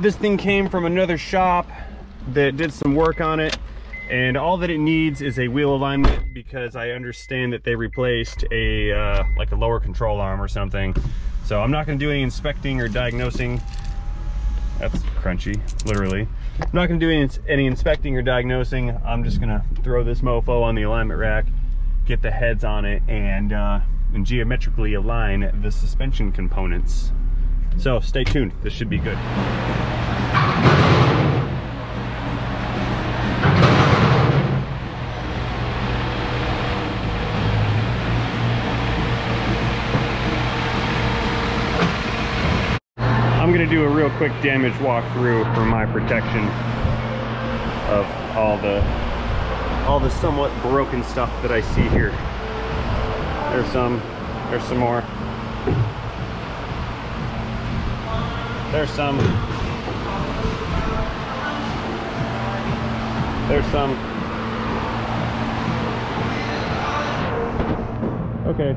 this thing came from another shop that did some work on it and all that it needs is a wheel alignment because I understand that they replaced a uh, like a lower control arm or something. So I'm not gonna do any inspecting or diagnosing. That's crunchy, literally. I'm not gonna do any, any inspecting or diagnosing. I'm just gonna throw this mofo on the alignment rack, get the heads on it, and, uh, and geometrically align the suspension components. So stay tuned, this should be good. I'm gonna do a real quick damage walkthrough for my protection of all the all the somewhat broken stuff that I see here. There's some, there's some more. There's some. There's some. Okay.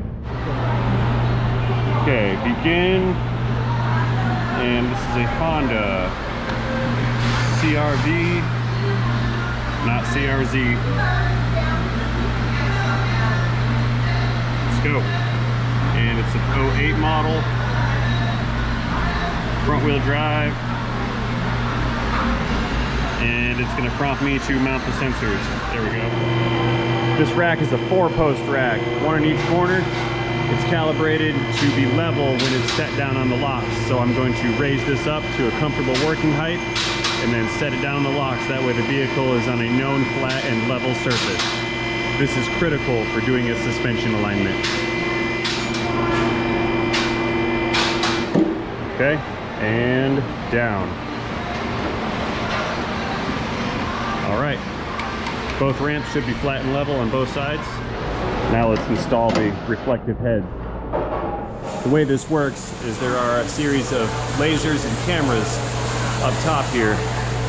Okay, begin and this is a Honda CRV, not CRZ. Let's go. And it's an 08 model, front wheel drive, and it's gonna prompt me to mount the sensors. There we go. This rack is a four post rack, one in each corner. It's calibrated to be level when it's set down on the locks. So I'm going to raise this up to a comfortable working height and then set it down on the locks. That way the vehicle is on a known flat and level surface. This is critical for doing a suspension alignment. Okay, and down. Right, both ramps should be flat and level on both sides. Now let's install the reflective head. The way this works is there are a series of lasers and cameras up top here.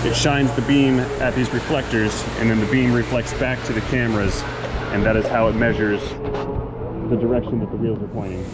It shines the beam at these reflectors and then the beam reflects back to the cameras and that is how it measures the direction that the wheels are pointing.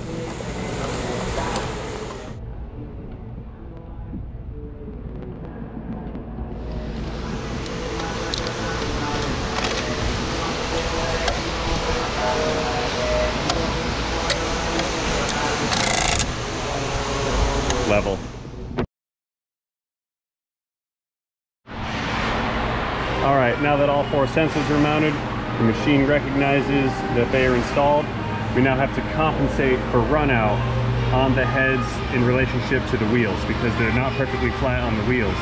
All right, now that all four sensors are mounted, the machine recognizes that they are installed. We now have to compensate for run out on the heads in relationship to the wheels because they're not perfectly flat on the wheels.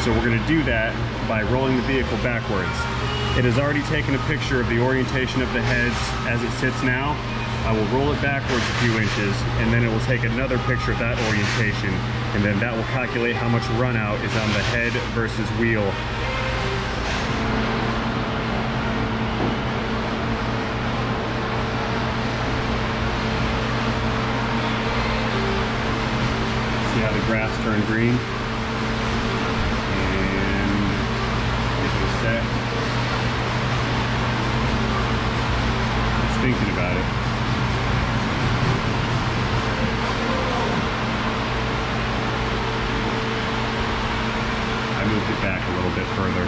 So we're gonna do that by rolling the vehicle backwards. It has already taken a picture of the orientation of the heads as it sits now. I will roll it backwards a few inches and then it will take another picture of that orientation and then that will calculate how much run out is on the head versus wheel See turned green? Set. Thinking about it. I moved it back a little bit further.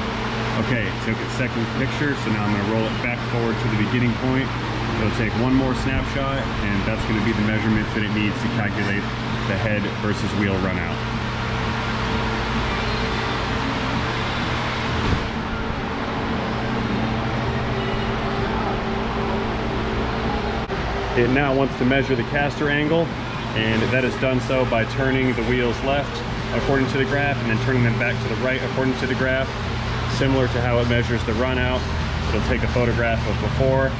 Okay, took its second picture, so now I'm gonna roll it back forward to the beginning point. It'll take one more snapshot, and that's gonna be the measurements that it needs to calculate the head versus wheel run out. It now wants to measure the caster angle, and that is done so by turning the wheels left according to the graph, and then turning them back to the right according to the graph. Similar to how it measures the run out, it'll take a photograph of before,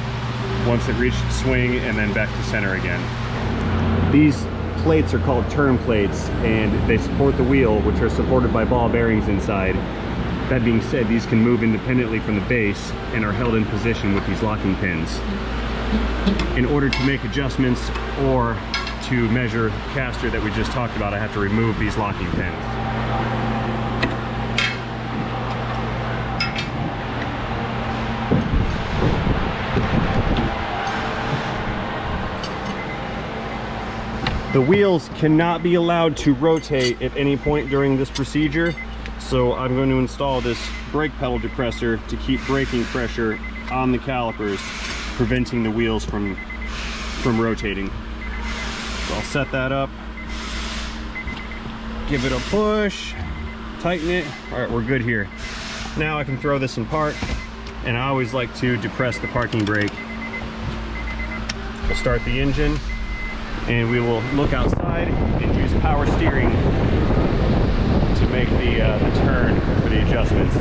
once it reached swing, and then back to center again. These plates are called turn plates, and they support the wheel, which are supported by ball bearings inside. That being said, these can move independently from the base and are held in position with these locking pins. In order to make adjustments or to measure caster that we just talked about, I have to remove these locking pins. The wheels cannot be allowed to rotate at any point during this procedure. So I'm going to install this brake pedal depressor to keep braking pressure on the calipers, preventing the wheels from, from rotating. So I'll set that up, give it a push, tighten it. All right, we're good here. Now I can throw this in park, and I always like to depress the parking brake. We'll start the engine, and we will look outside and use power steering to make the, uh, the turn for the adjustments.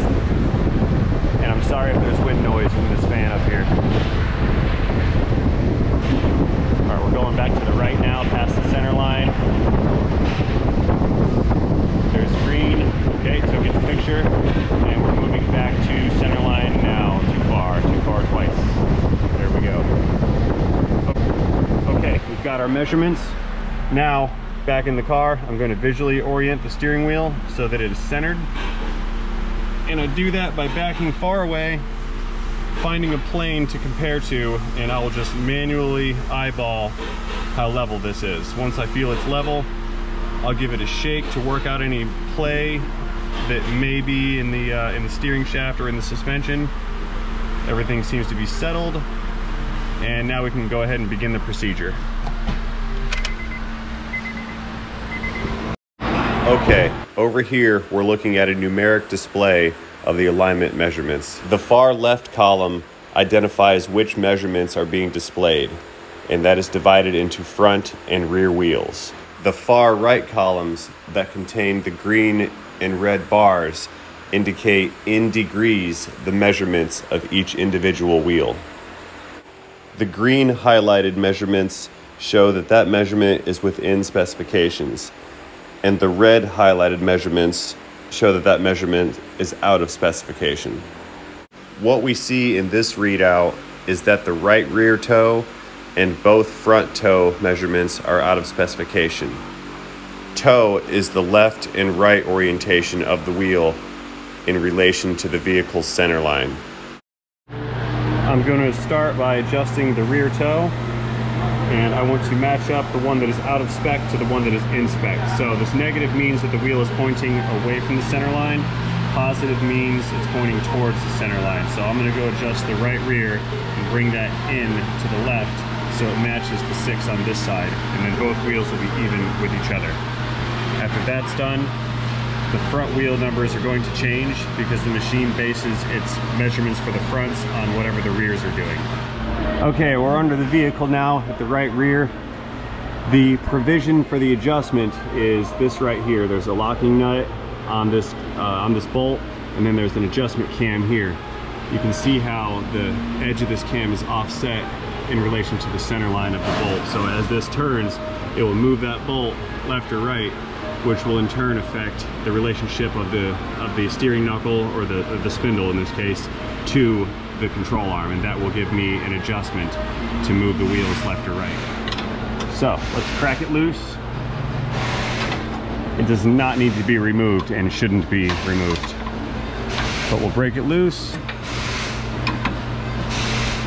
And I'm sorry if there's wind noise from this fan up here. All right, we're going back to the right now, past the center line. There's green. Okay, took its picture. And we're moving back to center line now. Too far, too far twice. There we go. Okay, we've got our measurements. Now, back in the car, I'm going to visually orient the steering wheel so that it is centered. And I do that by backing far away, finding a plane to compare to, and I will just manually eyeball how level this is. Once I feel it's level, I'll give it a shake to work out any play that may be in the, uh, in the steering shaft or in the suspension. Everything seems to be settled. And now we can go ahead and begin the procedure. Okay, over here we're looking at a numeric display of the alignment measurements. The far left column identifies which measurements are being displayed, and that is divided into front and rear wheels. The far right columns that contain the green and red bars indicate in degrees the measurements of each individual wheel. The green highlighted measurements show that that measurement is within specifications and the red highlighted measurements show that that measurement is out of specification. What we see in this readout is that the right rear toe and both front toe measurements are out of specification. Toe is the left and right orientation of the wheel in relation to the vehicle's center line. I'm going to start by adjusting the rear toe and I want to match up the one that is out of spec to the one that is in spec. So this negative means that the wheel is pointing away from the center line. Positive means it's pointing towards the center line. So I'm gonna go adjust the right rear and bring that in to the left so it matches the six on this side. And then both wheels will be even with each other. After that's done, the front wheel numbers are going to change because the machine bases its measurements for the fronts on whatever the rears are doing. Okay, we're under the vehicle now at the right rear. The provision for the adjustment is this right here. There's a locking nut on this, uh, on this bolt, and then there's an adjustment cam here. You can see how the edge of this cam is offset in relation to the center line of the bolt. So as this turns, it will move that bolt left or right, which will in turn affect the relationship of the of the steering knuckle or the, the spindle in this case to the control arm and that will give me an adjustment to move the wheels left or right. So let's crack it loose. It does not need to be removed and shouldn't be removed. But we'll break it loose.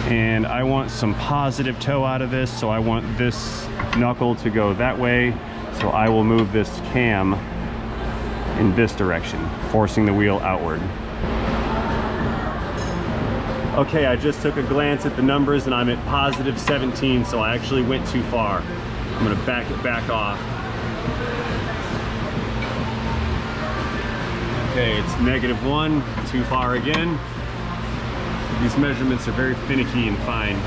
And I want some positive toe out of this, so I want this knuckle to go that way. So I will move this cam in this direction, forcing the wheel outward. Okay, I just took a glance at the numbers and I'm at positive 17, so I actually went too far. I'm gonna back it back off. Okay, it's negative one, too far again. These measurements are very finicky and fine.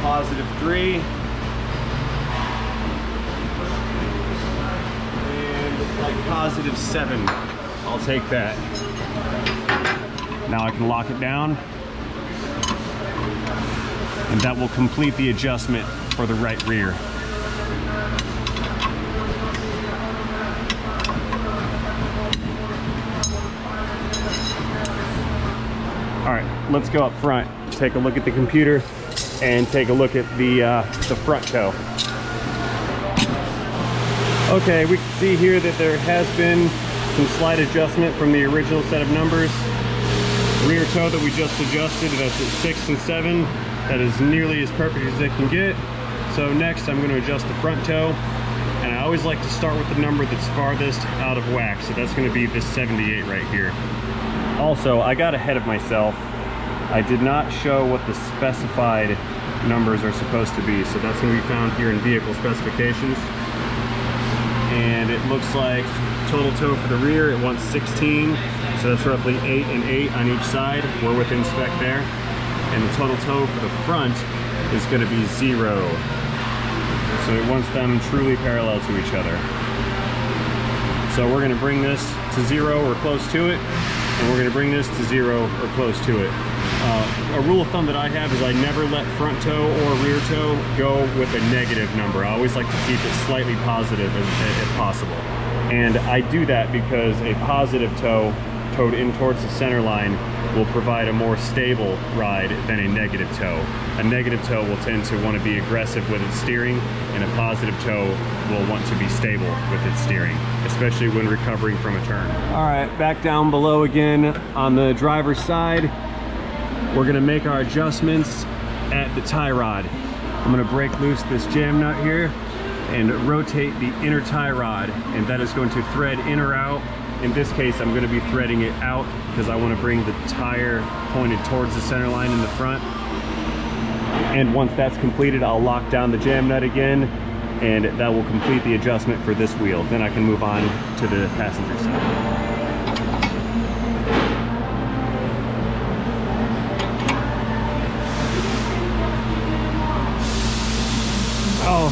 Positive three. And looks like positive seven. I'll take that. Now I can lock it down. And that will complete the adjustment for the right rear. All right, let's go up front, take a look at the computer, and take a look at the, uh, the front toe. Okay, we see here that there has been some slight adjustment from the original set of numbers. Rear toe that we just adjusted, that's at six and seven. That is nearly as perfect as it can get. So next I'm going to adjust the front toe and I always like to start with the number that's farthest out of whack. So that's going to be this 78 right here. Also, I got ahead of myself. I did not show what the specified numbers are supposed to be. So that's to be found here in vehicle specifications. And it looks like total toe for the rear, it wants 16. So that's roughly eight and eight on each side. We're within spec there. And the total toe for the front is going to be zero. So it wants them truly parallel to each other. So we're going to bring this to zero or close to it, and we're going to bring this to zero or close to it. Uh, a rule of thumb that I have is I never let front toe or rear toe go with a negative number. I always like to keep it slightly positive if, if possible. And I do that because a positive toe towed in towards the center line will provide a more stable ride than a negative toe. A negative toe will tend to want to be aggressive with its steering, and a positive toe will want to be stable with its steering, especially when recovering from a turn. All right, back down below again on the driver's side. We're gonna make our adjustments at the tie rod. I'm gonna break loose this jam nut here and rotate the inner tie rod, and that is going to thread in or out in this case, I'm gonna be threading it out because I wanna bring the tire pointed towards the center line in the front. And once that's completed, I'll lock down the jam nut again and that will complete the adjustment for this wheel. Then I can move on to the passenger side.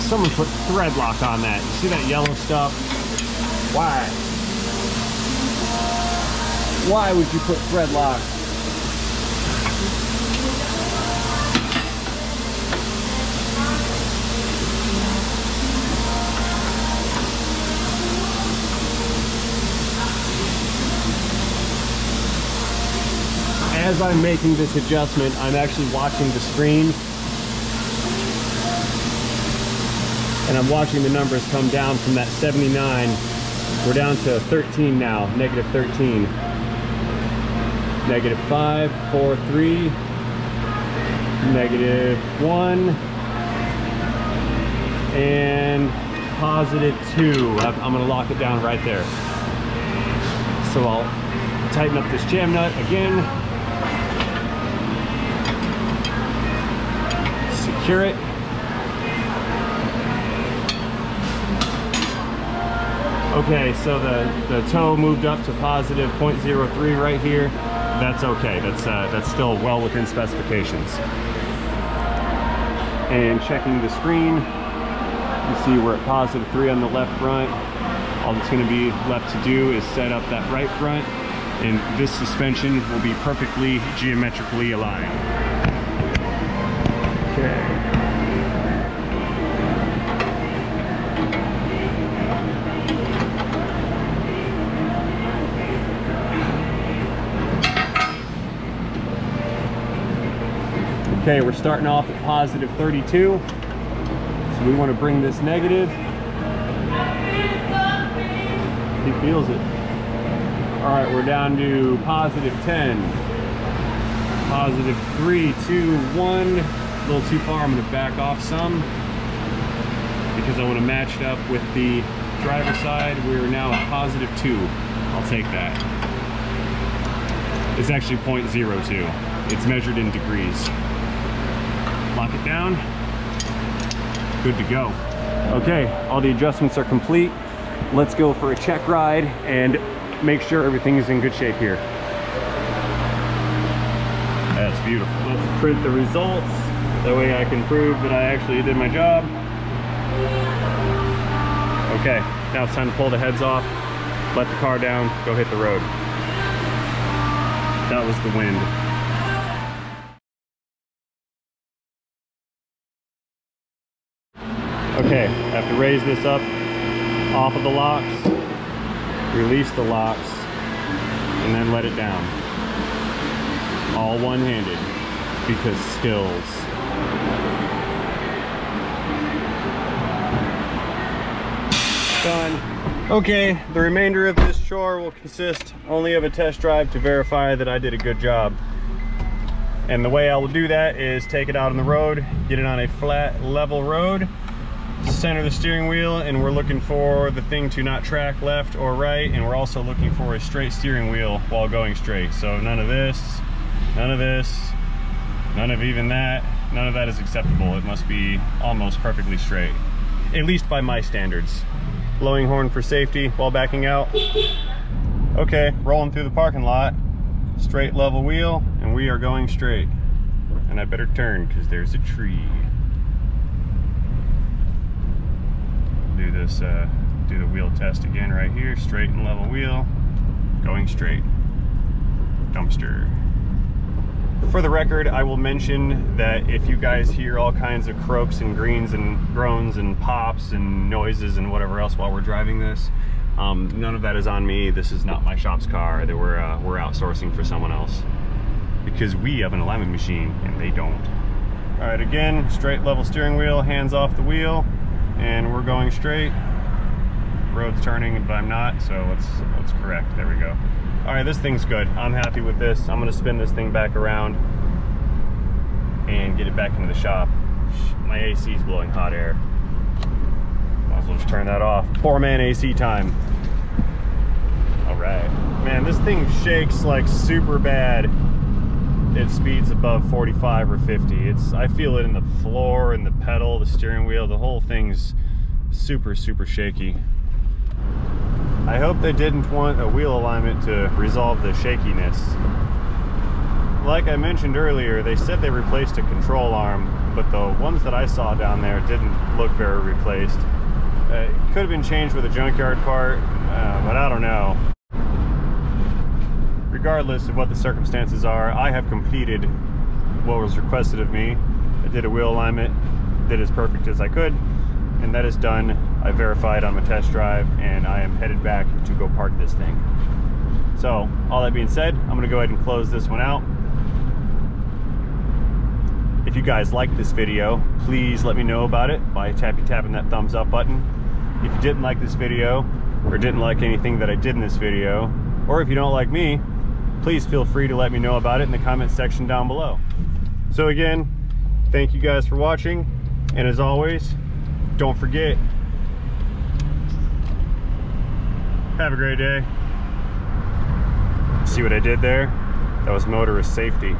Someone put thread lock on that. You see that yellow stuff? Why? Why would you put thread lock? As I'm making this adjustment, I'm actually watching the screen and I'm watching the numbers come down from that 79 we're down to 13 now negative 13 negative 5, 4, 3, negative 1, and positive 2. I'm going to lock it down right there. So I'll tighten up this jam nut again. Secure it. Okay, so the, the toe moved up to positive 0.03 right here that's okay. That's uh, that's still well within specifications. And checking the screen, you see we're at positive three on the left front. All that's going to be left to do is set up that right front, and this suspension will be perfectly geometrically aligned. Okay. Okay, we're starting off at positive 32. So we want to bring this negative. He feels it. All right, we're down to positive 10. Positive three, two, one. A little too far, I'm gonna back off some because I want to match it up with the driver side. We're now at positive two. I'll take that. It's actually 0.02. It's measured in degrees lock it down, good to go. Okay, all the adjustments are complete. Let's go for a check ride and make sure everything is in good shape here. That's beautiful. Let's print the results. That way I can prove that I actually did my job. Okay, now it's time to pull the heads off, let the car down, go hit the road. That was the wind. To raise this up off of the locks, release the locks, and then let it down. All one-handed, because skills. Done. Okay, the remainder of this chore will consist only of a test drive to verify that I did a good job. And the way I will do that is take it out on the road, get it on a flat, level road, center the steering wheel, and we're looking for the thing to not track left or right, and we're also looking for a straight steering wheel while going straight. So none of this, none of this, none of even that, none of that is acceptable. It must be almost perfectly straight, at least by my standards. Blowing horn for safety while backing out. Okay, rolling through the parking lot, straight level wheel, and we are going straight. And I better turn because there's a tree. Do uh, do the wheel test again right here, straight and level wheel, going straight. Dumpster. For the record, I will mention that if you guys hear all kinds of croaks and greens and groans and pops and noises and whatever else while we're driving this, um, none of that is on me. This is not my shop's car that we're, uh, we're outsourcing for someone else because we have an alignment machine and they don't. All right, again, straight level steering wheel, hands off the wheel, and we're going straight. Road's turning, but I'm not, so let's, let's correct. There we go. All right, this thing's good. I'm happy with this. I'm gonna spin this thing back around and get it back into the shop. My AC is blowing hot air. Might as well just turn that off. Poor man AC time. All right. Man, this thing shakes like super bad at speeds above 45 or 50. It's I feel it in the floor and the pedal, the steering wheel, the whole thing's super, super shaky. I hope they didn't want a wheel alignment to resolve the shakiness. Like I mentioned earlier, they said they replaced a control arm, but the ones that I saw down there didn't look very replaced. Uh, it could have been changed with a junkyard part, uh, but I don't know. Regardless of what the circumstances are, I have completed what was requested of me. I did a wheel alignment, did as perfect as I could, and that is done. I verified on my test drive, and I am headed back to go park this thing. So, all that being said, I'm gonna go ahead and close this one out. If you guys like this video, please let me know about it by tapping tapping that thumbs up button. If you didn't like this video, or didn't like anything that I did in this video, or if you don't like me, please feel free to let me know about it in the comment section down below. So again, thank you guys for watching, and as always, don't forget, have a great day. See what I did there? That was motorist safety.